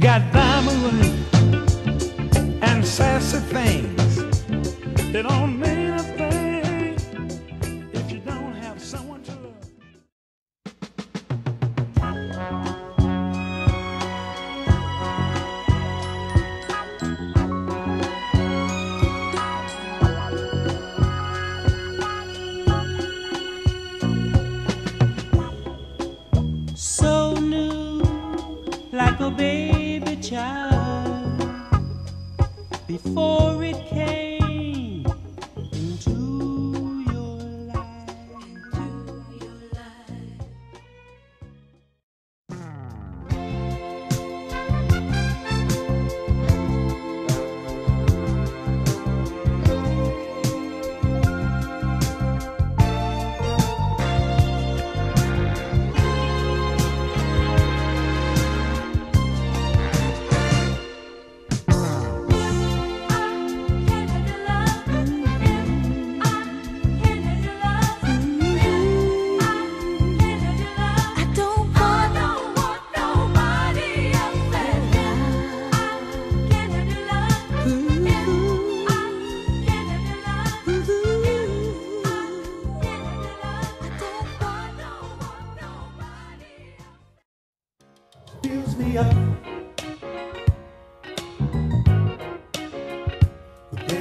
got diamond and sassy things. They don't mean a thing if you don't have someone to love. so new, like a baby before it came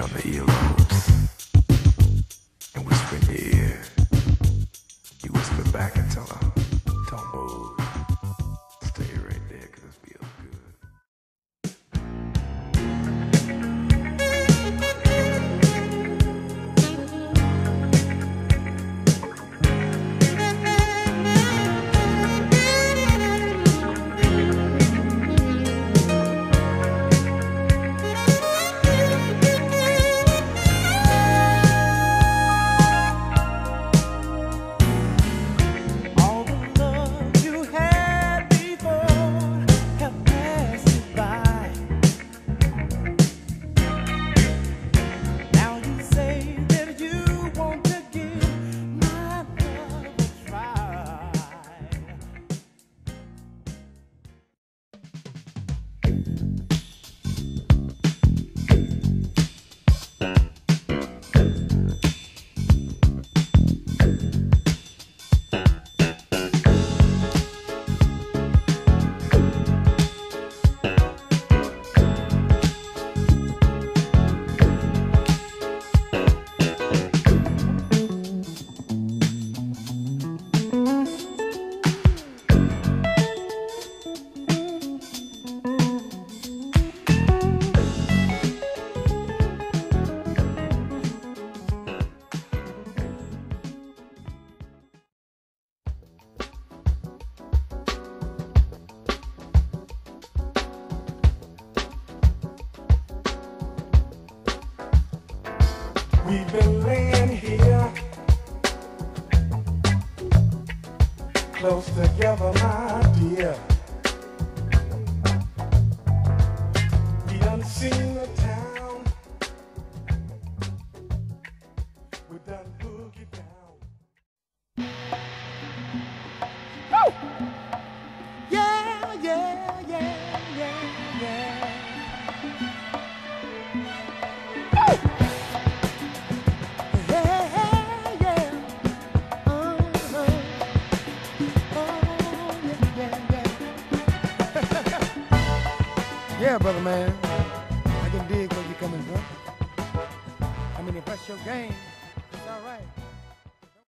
on the earlobes and whisper in your ear. You whisper back and tell her, close together, my dear. We done seen the town. We done boogie down. Yeah, yeah. Brother man. I can dig where you're coming from. I mean, if that's your game, it's all right.